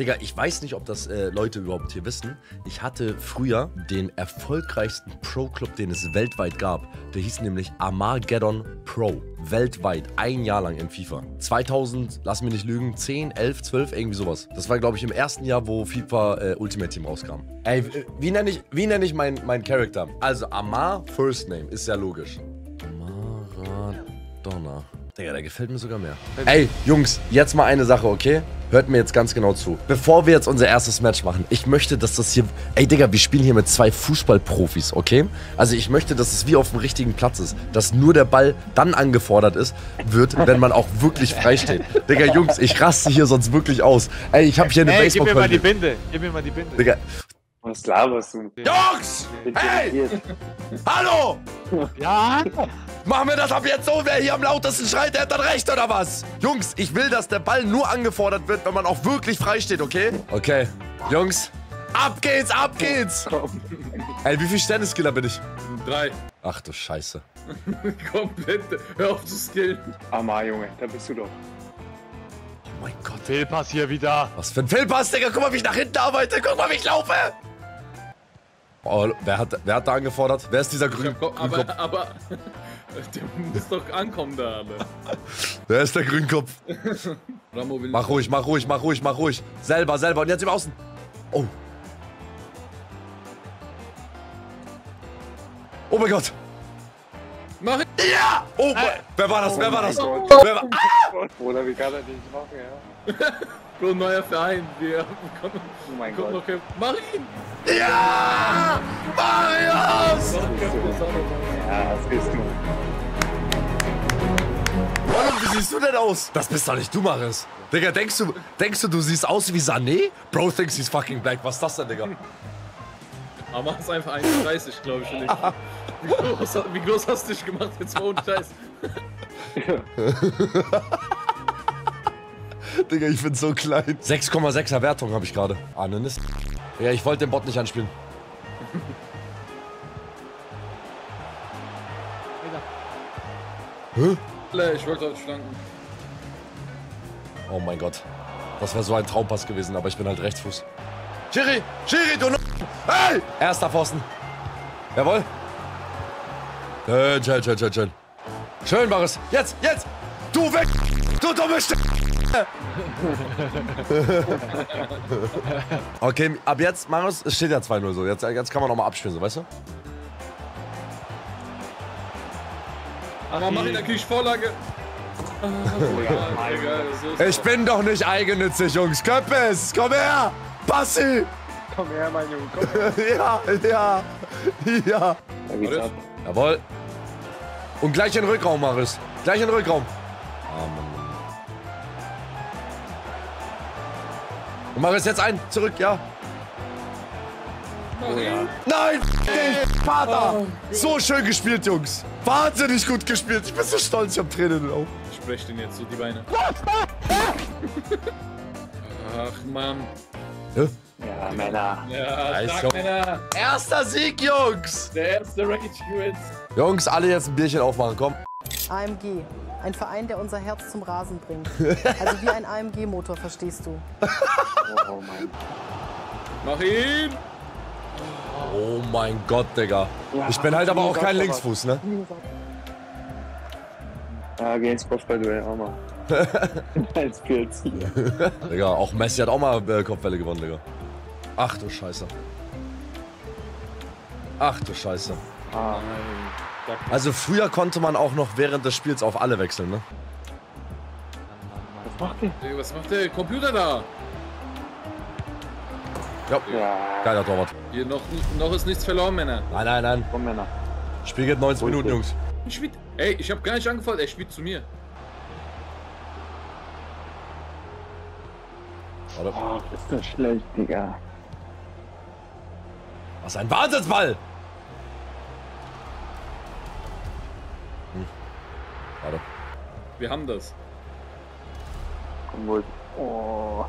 Digga, ich weiß nicht, ob das äh, Leute überhaupt hier wissen. Ich hatte früher den erfolgreichsten Pro-Club, den es weltweit gab. Der hieß nämlich Armageddon Pro. Weltweit. Ein Jahr lang in FIFA. 2000, lass mich nicht lügen, 10, 11, 12, irgendwie sowas. Das war, glaube ich, im ersten Jahr, wo FIFA äh, Ultimate Team rauskam. Ey, wie nenne ich, wie nenn ich meinen mein Charakter? Also, Amar, First Name, ist ja logisch. Digga, der gefällt mir sogar mehr. Ey, Jungs, jetzt mal eine Sache, okay? Hört mir jetzt ganz genau zu. Bevor wir jetzt unser erstes Match machen, ich möchte, dass das hier... Ey, Digga, wir spielen hier mit zwei Fußballprofis, okay? Also ich möchte, dass es wie auf dem richtigen Platz ist. Dass nur der Ball dann angefordert ist, wird, wenn man auch wirklich frei steht. Digga, Jungs, ich raste hier sonst wirklich aus. Ey, ich habe hier eine Ey, gib mir mal die. Binde. Gib mir mal die Binde. Digga. Was laberst du? Jungs! Hey! Hallo! Ja? Machen wir das ab jetzt so, wer hier am lautesten schreit, der hat dann recht, oder was? Jungs, ich will, dass der Ball nur angefordert wird, wenn man auch wirklich frei steht, okay? Okay. Jungs, ab geht's, ab geht's! Ey, wie viel Sterne-Skiller bin ich? Drei. Ach du Scheiße. Komplett. Hör auf zu skillen. Amar, Junge, da bist du doch. Oh mein Gott. Fehlpass hier wieder. Was für ein Fehlpass, Digga. Guck mal, wie ich nach hinten arbeite. Guck mal, wie ich laufe. Oh, wer hat, wer hat da angefordert? Wer ist dieser grün, Komm, Grünkopf? aber, aber. Der muss doch ankommen da, alle. Wer ist der Grünkopf? Mach ruhig, mach ruhig, mach ruhig, mach ruhig. Selber, selber. Und jetzt im Außen. Oh. Oh mein Gott. Mach ihn! Ja! Oh, wer war das? Wer war das? mein Wer war, ah! Oder wie kann er nicht machen, ja? Bro, neuer Verein. Wir kommen. Oh mein Gott. noch hin. Mach ihn! Ja! Marius! Ja, das bist du. Mann, wie siehst du denn aus? Das bist doch nicht du, Marius. Digga, denkst du, denkst du, du siehst aus wie Sané? Bro thinks he's fucking black. Was ist das denn, Digga? Aber ist einfach 1,30, glaube ich. Nicht. Wie, groß, wie groß hast du dich gemacht jetzt ohne Scheiß? Digga, ich bin so klein. 6,6er Wertung habe ich gerade. Ah, ne Mist. Ja, ich wollte den Bot nicht anspielen. Hä? Ich wollte auf Schlanken. Oh mein Gott. Das wäre so ein Traumpass gewesen, aber ich bin halt Rechtsfuß. Schiri! Schiri, du N Hey! Erster Pfosten. Jawohl. Schön, schön, schön, schön, schön. Schön, Baris. Jetzt, jetzt! Du weg! Du dumme St Okay, ab jetzt, Marius, es steht ja 2-0 so. Jetzt, jetzt kann man nochmal abspielen, so, weißt du? Aber mach ihn, dann krieg ich Vorlage. Ich bin doch nicht eigennützig, Jungs. Köppes, komm her! Bassi! Komm her, mein Junge, komm. Ja, ja, ja. Ab. Jawohl. Und gleich in den Rückraum, Marius. Gleich in den Rückraum. Ah, Mann. Und Marius jetzt ein. Zurück, ja. Mach ihn. Nein, dich, Vater. So schön gespielt, Jungs. Wahnsinnig gut gespielt. Ich bin so stolz. Ich hab Tränen in den Augen. Ich brech den jetzt so die Beine. Ach, Mann. Ja, Männer. Ja, Nice, stark, Junge. Männer. Erster Sieg, Jungs. Der erste Wins. Jungs, alle jetzt ein Bierchen aufmachen, komm. AMG. Ein Verein, der unser Herz zum Rasen bringt. Also wie ein AMG-Motor, verstehst du? Oh mein Mach ihn. Oh mein Gott, Digga. Ja, Ich bin halt aber auch kein Linksfuß, ne? Ja, geh ins Kopfballduell, auch mal. Als Pilz. Digga, auch Messi hat auch mal äh, Kopfbälle gewonnen, Digga. Ach du Scheiße. Ach du Scheiße. Ah, Also früher konnte man auch noch während des Spiels auf alle wechseln, ne? was macht der? Ey, Was macht der Computer da? Ja, Ja, geiler Torwart. Hier noch, noch ist nichts verloren, Männer. Nein, nein, nein. komm, Männer. Spiel geht 90 Minuten, Jungs. Ich spielt. Ey, ich hab gar nicht angefallen, er spielt zu mir. Warte. Oh, ist das schlecht, Digga. Was ein Wahnsinnsball! Hm. Warte. Wir haben das. Komm wohl. Oh.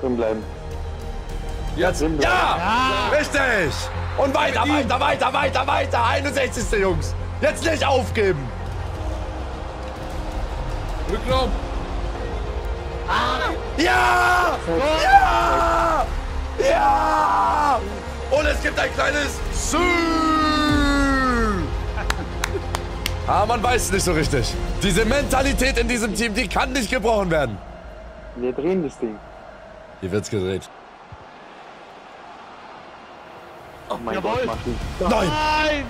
Drin bleiben. Jetzt. drin Ja! Richtig! Und weiter, weiter, weiter, weiter, weiter! 61. Jungs! Jetzt nicht aufgeben! Ja! Ja! Ja! Und es gibt ein kleines Sü. Ah, man weiß es nicht so richtig. Diese Mentalität in diesem Team, die kann nicht gebrochen werden. Wir drehen das Ding. Hier wird's gedreht. Oh mein Jawohl. Gott, Martin. Nein! Nein!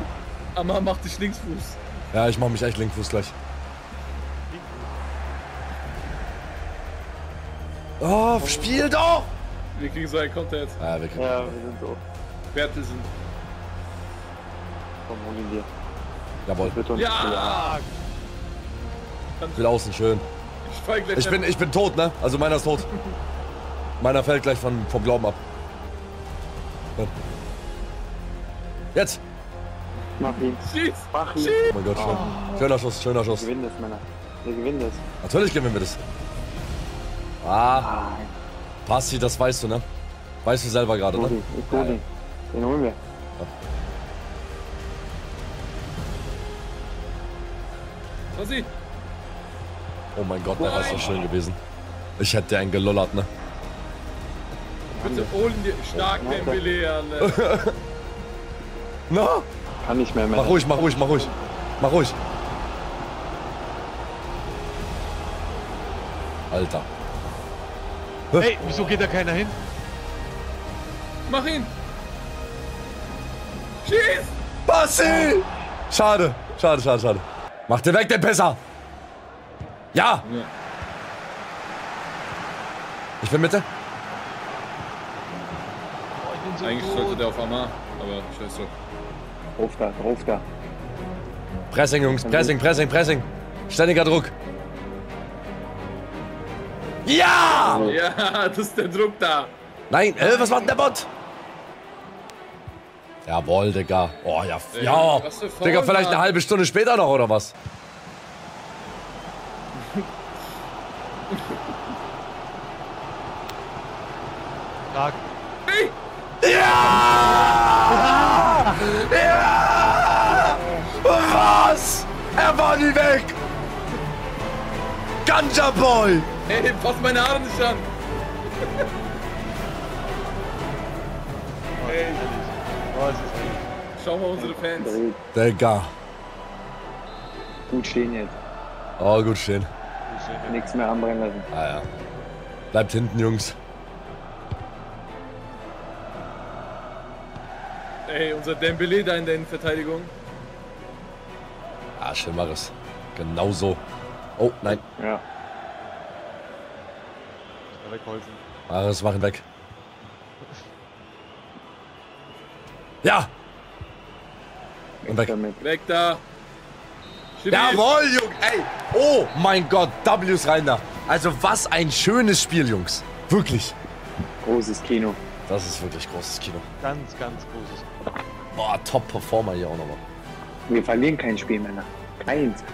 Amar macht dich Linksfuß. Ja, ich mach mich echt Linksfuß gleich. Oh, spiel doch! Wir kriegen so einen Konter jetzt. Ja, wir kriegen. Ja, wir sind so. Bertelsen. Komm, hol ihn dir. Jawohl. Ja! Ich will außen schön. Ich fall gleich. Ich bin, ich bin tot, ne? Also meiner ist tot. Meiner fällt gleich von, vom Glauben ab. Jetzt! Mach ihn. Schieß! Mach ihn. Oh mein Gott, schön. Schöner Schuss, schöner Wir Schuss. gewinnen das, Männer. Wir gewinnen das. Natürlich gewinnen wir das. Ah, Passi, das weißt du, ne? Weißt du selber gerade, hol ne? ihn. Ich hol ihn. Den holen wir. Passi! Oh mein Gott, der ist so schön gewesen. Ich hätte einen gelullert, ne? Bitte holen dir stark den Billet an. Na? Kann nicht mehr, Mach Männer. ruhig, mach ruhig, mach ruhig. Mach ruhig. Alter. Hey, wieso geht da keiner hin? Mach ihn! Schieß! Passi! Schade, schade, schade, schade. Mach dir weg, den Pisser! Ja! Ja. Ich bin Mitte. Oh, ich bin so Eigentlich tot. sollte der auf Amar, aber scheiß drauf. Drauf da. Pressing, Jungs, Pressing, Pressing, Pressing. Ständiger Druck. Ja! Ja, das ist der Druck da. Nein, äh, was macht denn der Bot? Jawohl, Digga. Oh ja, Ey, ja. Digga, vielleicht Mann. eine halbe Stunde später noch, oder was? Stark. Hey! Ja! Ja! Was? Er war nie weg! Ganja Boy! Ey, fass meine Haare nicht an. Ey, Oh, es ist ehrlich. schau mal unsere Fans. Digga. Gut stehen jetzt. Oh, gut stehen. Gut. Nichts mehr anbrennen lassen. Ah ja. Bleibt hinten, Jungs. Ey, unser Dembele da in der Innenverteidigung. Ah, schön war es. Genau so. Oh, nein. Ja. Wegholzen. Maris, mach ihn weg. Ja! Und weg. Damit. Weg da. Schiri. Jawohl, Jungs. Ey. Oh mein Gott. W's rein da. Also was ein schönes Spiel, Jungs. Wirklich. Großes Kino. Das ist wirklich großes Kino. Ganz, ganz großes. Boah, Top-Performer hier auch nochmal. Wir verlieren kein Spiel, Männer. Keins.